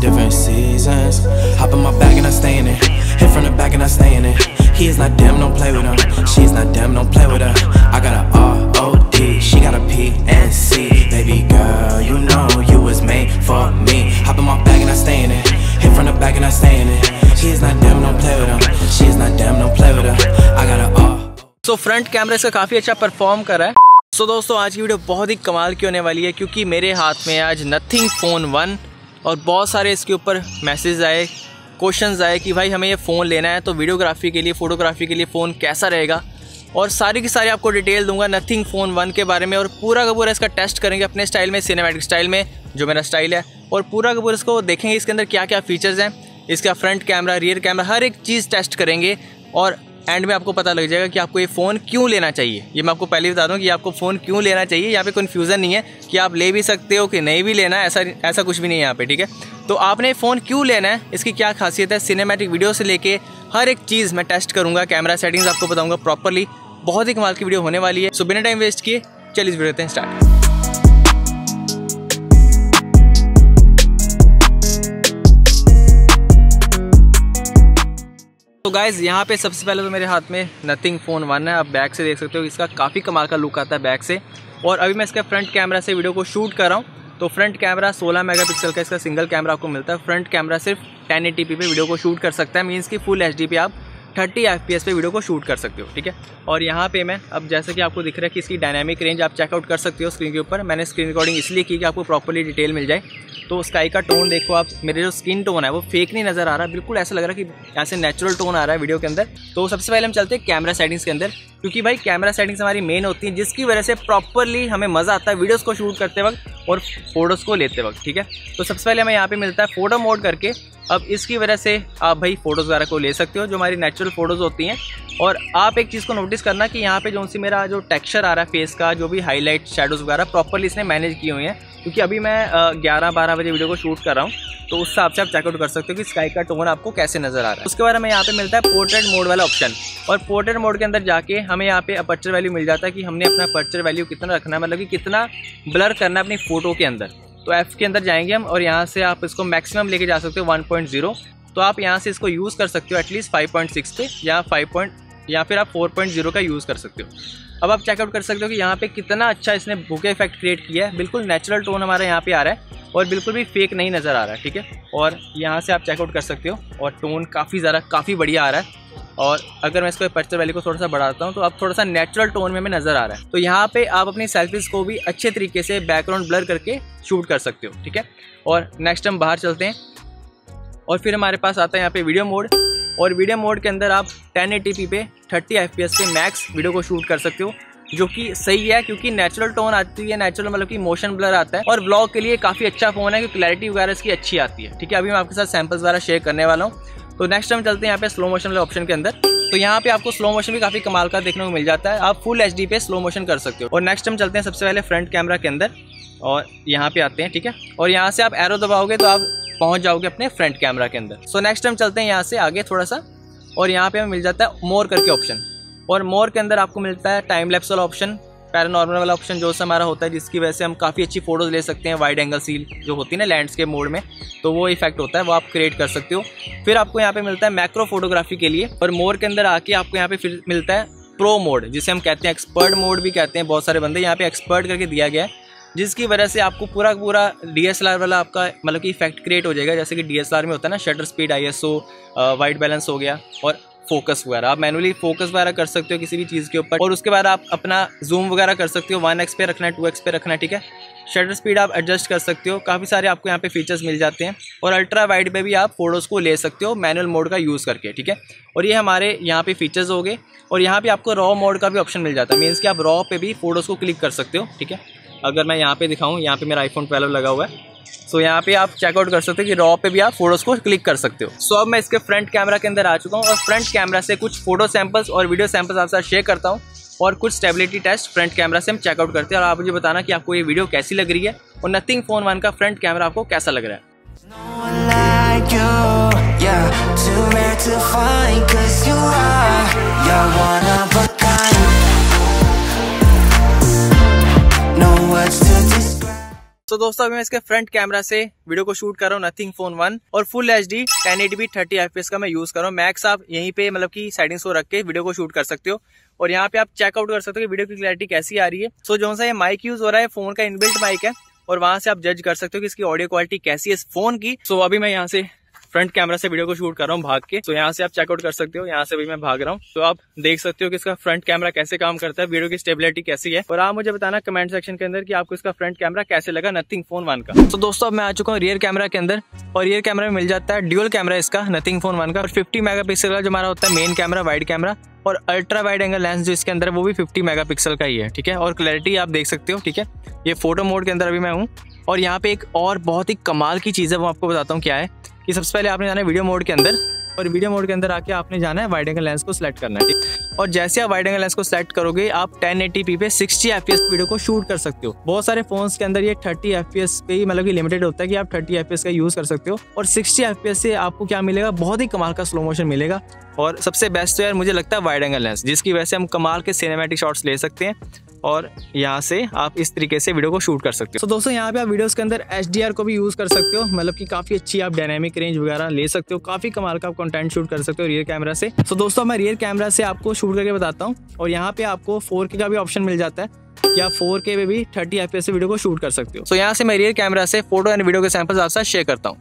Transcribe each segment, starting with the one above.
different seasons. Hop in my bag and I stay in it. Hit from the back and I stay in it. He is not damn, don't play with him. She's not damn, don't play with her. I got a R O D, she got a P and C. Baby girl, you know you was made for me. Hop in my bag and I stay in it. Hit from the back and I stay in it. He is not damn, don't play with him. She is not damn, don't play with her. I got a R. So front camera इसका काफ़ी अच्छा perform कर रहा है सो so, दोस्तों आज की video बहुत ही कमाल की होने वाली है क्योंकि मेरे हाथ में आज नथिंग फ़ोन वन और बहुत सारे इसके ऊपर मैसेज आए क्वेश्चन आए कि भाई हमें ये फ़ोन लेना है तो वीडियोग्राफी के लिए फ़ोटोग्राफी के लिए फ़ोन कैसा रहेगा? और सारी की सारी आपको डिटेल दूँगा नथिंग फ़ोन वन के बारे में, और पूरा का पूरा इसका टेस्ट करेंगे अपने स्टाइल में सिनेमेटिक स्टाइल में, जो मेरा स्टाइल है। और पूरा का पूरा इसको देखेंगे, इसके अंदर क्या क्या फ़ीचर्स हैं, इसका फ्रंट कैमरा रियर कैमरा हर एक चीज़ टेस्ट करेंगे। और एंड में आपको पता लग जाएगा कि आपको ये फ़ोन क्यों लेना चाहिए। ये मैं आपको पहले बता दूँ कि आपको फ़ोन क्यों लेना चाहिए, यहाँ पे कन्फ्यूज़न नहीं है कि आप ले भी सकते हो कि नहीं भी लेना ऐसा ऐसा कुछ भी नहीं है यहाँ पे, ठीक है? तो आपने फ़ोन क्यों लेना है? इसकी क्या खासियत है? सिनेमेटिक वीडियो से लेके हर एक चीज़ मैं टेस्ट करूँगा कैमरा सेटिंग्स आपको बताऊँगा प्रॉपरली बहुत ही कमाल की वीडियो होने वाली है। सो बिना टाइम वेस्ट किए, चलिए इस वीडियो देते हैं स्टार्ट तो गाइज़ यहाँ पे सबसे पहले तो मेरे हाथ में नथिंग फ़ोन वन है। आप बैक से देख सकते हो इसका काफ़ी कमाल का लुक आता है बैक से। और अभी मैं इसका फ्रंट कैमरा से वीडियो को शूट कर रहा हूँ। तो फ्रंट कैमरा 16 मेगापिक्सल का इसका सिंगल कैमरा आपको मिलता है। फ्रंट कैमरा सिर्फ़ 1080p पे वीडियो को शूट कर सकता है। मीन्स कि फुल एच आप थर्टी एफ़ पे वीडियो को शूट कर सकते हो, ठीक है? और यहाँ पे मैं, अब जैसे कि आपको दिख रहा है कि इसकी डायनामिक रेंज आप चेकआउट कर सकते हो स्क्रीन के ऊपर। मैंने स्क्रीन रिकॉर्डिंग इसलिए की कि आपको प्रॉपरली डिटेल मिल जाए। तो स्काई का टोन देखो आप, मेरे जो स्किन टोन है वो फेक नहीं नज़र आ रहा, बिल्कुल ऐसा लग रहा है कि ऐसे नेचुरल टोन आ रहा है वीडियो के अंदर। तो सबसे पहले हम चलते हैं कैमरा सेटिंग्स के अंदर। क्योंकि भाई कैमरा सेटिंग्स हमारी मेन होती हैं, जिसकी वजह से प्रॉपरली हमें मज़ा आता है वीडियोज़ को शूट करते वक्त और फ़ोटोज़ को लेते वक्त, ठीक है? तो सबसे पहले हमें यहाँ पे मिलता है फ़ोटो मोड करके। अब इसकी वजह से आप भाई फ़ोटोज़ वगैरह को ले सकते हो, जो हमारी नेचुरल फ़ोटोज़ होती हैं। और आप एक चीज़ को नोटिस करना कि यहाँ पे जो सी मेरा जो टेक्सचर आ रहा है फेस का, जो भी हाईलाइट शेडोज़ वगैरह प्रॉपरली इसने मैनेज किए हुए हैं। क्योंकि अभी मैं ग्यारह बारह बजे वीडियो को शूट कर रहा हूँ तो उस हिसाब से आप चेकआउट कर सकते हो कि स्काई का टोन आपको कैसे नज़र आ रहा है। उसके बाद हमें यहाँ पे मिलता है पोर्ट्रेट मोड वाला ऑप्शन और पोर्ट्रेट मोड के अंदर जाके हमें यहाँ पे अपर्चर वैल्यू मिल जाता है कि हमने अपना अपर्चर वैल्यू कितना रखना है मतलब कि कितना ब्लर करना है अपनी फ़ोटो के अंदर। तो एफ़ के अंदर जाएँगे हम और यहाँ से आप इसको मैक्सिमम लेके जा सकते हो वन तो आप यहाँ से इसको यूज़ कर सकते हो एटलीस्ट फाइव पॉइंट सिक्स पे या फाइव या फिर आप फोर का यूज़ कर सकते हो। अब आप चेकआउट कर सकते हो कि यहाँ पे कितना अच्छा इसने बुके इफ़ेक्ट क्रिएट किया है। बिल्कुल नेचुरल टोन हमारा यहाँ पे आ रहा है और बिल्कुल भी फेक नहीं नज़र आ रहा है, ठीक है? और यहाँ से आप चेकआउट कर सकते हो और टोन काफ़ी ज़्यादा, काफ़ी बढ़िया आ रहा है। और अगर मैं इसको पर्चर वैल्यू को थोड़ा सा बढ़ाता हूँ तो अब थोड़ा सा नेचुरल टोन में हमें नज़र आ रहा है। तो यहाँ पे आप अपनी सेल्फीज़ को भी अच्छे तरीके से बैकग्राउंड ब्लर करके शूट कर सकते हो, ठीक है? और नेक्स्ट हम बाहर चलते हैं और फिर हमारे पास आता है यहाँ पे वीडियो मोड और वीडियो मोड के अंदर आप 1080p पे 30 fps पे मैक्स वीडियो को शूट कर सकते हो, जो कि सही है, क्योंकि नेचुरल टोन आती है नेचुरल मतलब कि मोशन ब्लर आता है, और ब्लॉग के लिए काफ़ी अच्छा फ़ोन है कि क्लैरिटी वगैरह इसकी अच्छी आती है। ठीक है, अभी मैं आपके साथ सैम्पल्स वगैरह शेयर करने वाला हूँ। तो नेक्स्ट हम चलते हैं यहाँ पे स्लो मोशन वाले ऑप्शन के अंदर। तो यहाँ पे आपको स्लो मोशन भी काफ़ी कमाल का देखने को मिल जाता है। आप फुल एचडी पे स्लो मोशन कर सकते हो। और नेक्स्ट हम चलते हैं सबसे पहले फ्रंट कैमरा के अंदर, और यहाँ पे आते हैं, ठीक है? और यहाँ से आप एरो दबाओगे तो आप पहुँच जाओगे अपने फ्रंट कैमरा के अंदर। सो नेक्स्ट हम चलते हैं यहाँ से आगे थोड़ा सा। और यहाँ पे हमें मिल जाता है मोर करके ऑप्शन और मोर के अंदर आपको मिलता है टाइम लेप्स वाला ऑप्शन पैरानॉर्मल वाला ऑप्शन जो हमारा होता है, जिसकी वजह से हम काफ़ी अच्छी फ़ोटोज़ ले सकते हैं वाइड एंगल सील जो होती है ना लैंडस्केप मोड में तो वो इफ़ेक्ट होता है, वो आप क्रिएट कर सकते हो। फिर आपको यहाँ पे मिलता है मैक्रो फोटोग्राफी के लिए, और मोर के अंदर आके आपको यहाँ पे फिर मिलता है प्रो मोड जिसे हम कहते हैं एक्सपर्ट मोड भी कहते हैं, बहुत सारे बंदे यहाँ पे एक्सपर्ट करके दिया गया है। जिसकी वजह से आपको पूरा पूरा डीएसएलआर वाला आपका मतलब कि इफ़ेक्ट क्रिएट हो जाएगा। जैसे कि डी में होता है ना shutter speed I S white balance हो गया और फोकस वगैरह। आप मैनुअली फोकस वगैरह कर सकते हो किसी भी चीज़ के ऊपर और उसके बाद आप अपना जूम वगैरह कर सकते हो। वन एक्स पे रखना है टू एक्स पे रखना है, ठीक है? शटर स्पीड आप एडजस्ट कर सकते हो। काफ़ी सारे आपको यहाँ पे फीचर्स मिल जाते हैं और अल्ट्रा वाइड पे भी आप फ़ोटोज़ को ले सकते हो मैनुअल मोड का यूज़ करके, ठीक है? और ये हमारे यहाँ पे फीचर्स हो गए और यहाँ पे आपको रॉ मोड का भी ऑप्शन मिल जाता है। मीन्स कि आप रॉ पे भी फ़ोटोज़ को क्लिक कर सकते हो, ठीक है? अगर मैं यहाँ पे दिखाऊँ यहाँ पे मेरा आईफोन ट्वेल्व लगा हुआ है। सो so, यहाँ पे आप चेकआउट कर सकते हो कि रॉ पे भी आप फ़ोटोज़ को क्लिक कर सकते हो। सो so, अब मैं इसके फ्रंट कैमरा के अंदर आ चुका हूँ और फ्रंट कैमरा से कुछ फ़ोटो सैंपल्स और वीडियो सैम्पल्स आपके साथ शेयर करता हूँ और कुछ स्टेबिलिटी टेस्ट फ्रंट कैमरा से हम चेकआउट करते हैं। और आप मुझे बताना कि आपको ये वीडियो कैसी लग रही है और नथिंग फ़ोन वन का फ्रंट कैमरा आपको कैसा लग रहा है। No दोस्तों, अभी मैं इसके फ्रंट कैमरा से वीडियो को शूट कर रहा हूँ नथिंग फ़ोन वन और full H D ten eighty B thirty F का मैं यूज़ कर रहा हूँ। मैक्स आप यहीं पे मतलब की सेटिंग्स को रख के वीडियो को शूट कर सकते हो। और यहाँ पे आप चेकआउट कर सकते हो कि वीडियो की क्लैरिटी कैसी आ रही है। सो जो सा ये माइक यूज़ हो रहा है फ़ोन का इनबिल्ट माइक है और वहाँ से आप जज कर सकते हो कि इसकी ऑडियो क्वालिटी कैसी है इस फ़ोन की। सो अभी मैं यहाँ से फ्रंट कैमरा से वीडियो को शूट कर रहा हूँ, भाग के। तो यहाँ से आप चेकआउट कर सकते हो, यहाँ से भी मैं भाग रहा हूँ। तो आप देख सकते हो कि इसका फ्रंट कैमरा कैसे काम करता है वीडियो की स्टेबिलिटी कैसी है। और आप मुझे बताना कमेंट सेक्शन के अंदर कि आपको इसका फ्रंट कैमरा कैसे लगा नथिंग फ़ोन वन का। तो दोस्तों, अब मैं आ चुका हूँ रियर कैमरा के अंदर, और रियर कैमरा में मिल जाता है ड्यूअल कैमरा इसका नथिंग फ़ोन वन का। और फिफ्टी मेगा का जो हमारा होता है मेन कैमरा वाइड कैमरा और अल्ट्रा वाइड एंगल लेंस जो इसके अंदर है, वो भी 50 मेगापिक्सल का ही है, ठीक है? और क्लैरिटी आप देख सकते हो, ठीक है? ये फ़ोटो मोड के अंदर अभी मैं हूँ, और यहाँ पे एक और बहुत ही कमाल की चीज़ है, वो आपको बताता हूँ क्या है। कि सबसे पहले आपने जाना है वीडियो मोड के अंदर और वीडियो मोड के अंदर आके आपने जाना है वाइड एंगल लेंस को सिलेक्ट करना है, ठीक? और जैसे आप वाइड एंगल लेंस को सिलेक्ट करोगे, आप 1080p पे 60 fps वीडियो को शूट कर सकते हो। बहुत सारे फोन्स के अंदर ये 30 fps पे ही मतलब कि लिमिटेड होता है कि आप 30 fps का यूज़ कर सकते हो। और 60 fps से आपको क्या मिलेगा? बहुत ही कमाल का स्लो मोशन मिलेगा। और सबसे बेस्ट तो यार मुझे लगता है वाइड एंगल लेंस जिसकी वजह से हम कमाल के सिनेमेटिक शॉट्स ले सकते हैं। और यहाँ से आप इस तरीके से वीडियो को शूट कर सकते हो। तो so, दोस्तों यहाँ पे आप वीडियोस के अंदर एचडीआर को भी यूज़ कर सकते हो। मतलब कि काफ़ी अच्छी आप डायनेमिक रेंज वगैरह ले सकते हो। काफ़ी कमाल का आप कंटेंट शूट कर सकते हो रियर कैमरा से। तो so, दोस्तों मैं रियर कैमरा से आपको शूट करके बताता हूँ। और यहाँ पे आपको फोर का भी ऑप्शन मिल जाता है या फोर में भी थर्टी एफ़ से वीडियो को शूट कर सकते हो। तो so, यहाँ से मैं रियर कैमरा से फ़ोटो एंड वीडियो के सैंपल आपके साथ शेयर करता हूँ।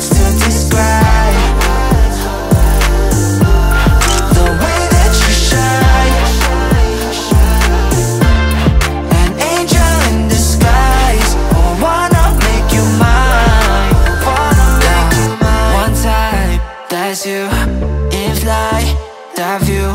words to describe. The way that you shine. An angel in disguise. I wanna make you mine. One time, that's you. In flight, that view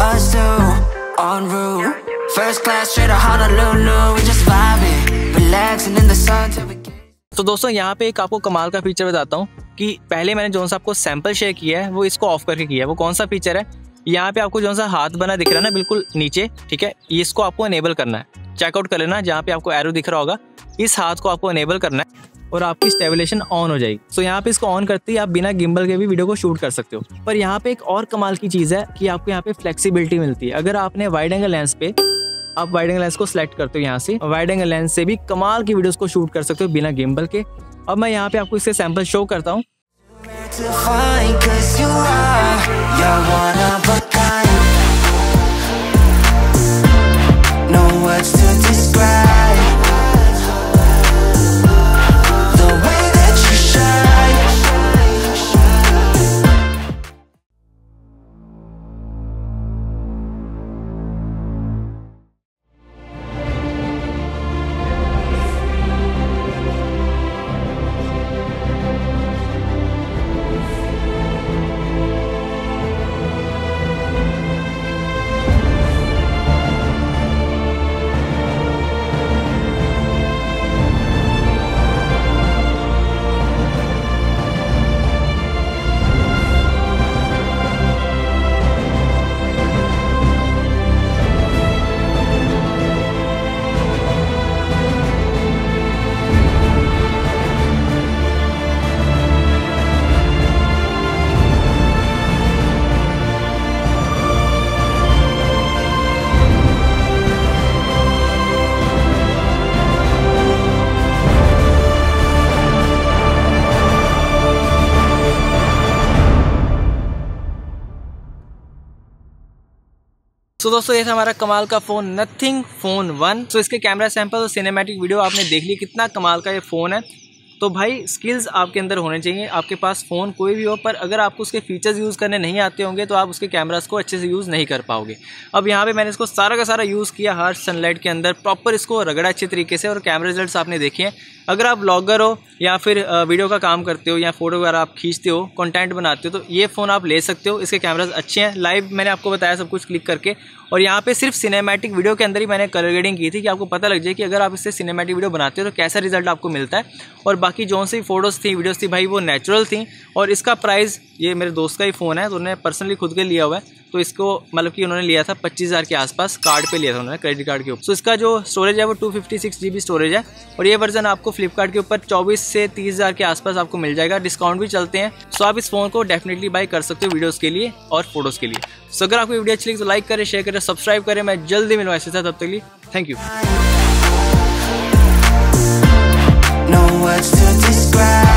Us two, on route. First class, straight to Honolulu. We just vibing, relaxing in the sun till we तो दोस्तों, यहाँ पे एक आपको कमाल का feature बताता हूँ कि पहले मैंने जो सा आपको सैंपल शेयर किया है, वो इसको ऑफ़ करके किया है। वो कौन सा फीचर है? यहाँ पे आपको जो सा हाथ बना दिख रहा है ना, बिल्कुल नीचे, ठीक है? इसको आपको अनेबल करना है। चेकआउट कर लेना, जहाँ पे आपको एरो दिख रहा होगा। इस हाथ को आपको अनेबल करना है और आपकी स्टेबिलेशन ऑन हो जाएगी। सो यहाँ पे इसको ऑन करते ही आप बिना गिम्बल के भी वीडियो को शूट कर सकते हो। पर यहाँ पे एक और कमाल की चीज़ है कि आपको यहाँ पे फ्लेक्सिबिलिटी मिलती है। अगर आपने वाइड एंगल लेंस पे आप वाइड एंगल लेंस को सिलेक्ट करते हो यहाँ से। वाइड एंगल लेंस से भी कमाल की वीडियोस को शूट कर सकते हो बिना गिम्बल के। अब मैं यहाँ पे आपको इसके सैंपल शो करता हूँ। सो दोस्तों, ये था हमारा कमाल का phone Nothing phone one so इसके कैमरा सैंपल और सिनेमेटिक वीडियो आपने देख ली कितना कमाल का ये फ़ोन है। तो भाई स्किल्स आपके अंदर होने चाहिए, आपके पास फ़ोन कोई भी हो, पर अगर आपको उसके फीचर्स यूज़ करने नहीं आते होंगे तो आप उसके कैमरास को अच्छे से यूज़ नहीं कर पाओगे। अब यहाँ पे मैंने इसको सारा का सारा यूज़ किया हर सनलाइट के अंदर प्रॉपर इसको रगड़ा अच्छे तरीके से, और कैमरा रिज़ल्ट आपने देखे हैं। अगर आप ब्लॉगर हो, या फिर वीडियो का काम करते हो, या फ़ोटो वगैरह आप खींचते हो कंटेंट बनाते हो तो ये फ़ोन आप ले सकते हो, इसके कैमराज अच्छे हैं। लाइव मैंने आपको बताया सब कुछ क्लिक करके और यहाँ पे सिर्फ़ सिनेमैटिक वीडियो के अंदर ही मैंने कलर ग्रेडिंग की थी कि आपको पता लग जाए कि अगर आप इससे सिनेमैटिक वीडियो बनाते हो तो कैसा रिज़ल्ट आपको मिलता है। और बाकी जो सी फ़ोटोज़ थी वीडियोज़ थी भाई, वो नेचुरल थी और इसका प्राइस ये मेरे दोस्त का ही फ़ोन है तो उन्होंने पर्सनली खुद के लिया हुआ है। तो इसको मतलब कि उन्होंने लिया था पच्चीस हज़ार के आसपास कार्ड पे लिया था उन्होंने क्रेडिट कार्ड के ऊपर। तो इसका जो स्टोरेज है वो two fifty six G B storage है, और ये वर्जन आपको फ्लिपकार्ट के ऊपर चौबीस से तीस हज़ार के आसपास आपको मिल जाएगा। डिस्काउंट भी चलते हैं सो आप इस फ़ोन को डेफिनेटली बाई कर सकते हो वीडियोज़ के लिए और फ़ोटोज़ के लिए। सो अगर आपको वीडियो अच्छी लगी तो लाइक करें शेयर करें सब्सक्राइब करें। मैं जल्दी मिलूँ ऐसे तब तक लिए thank you No words to describe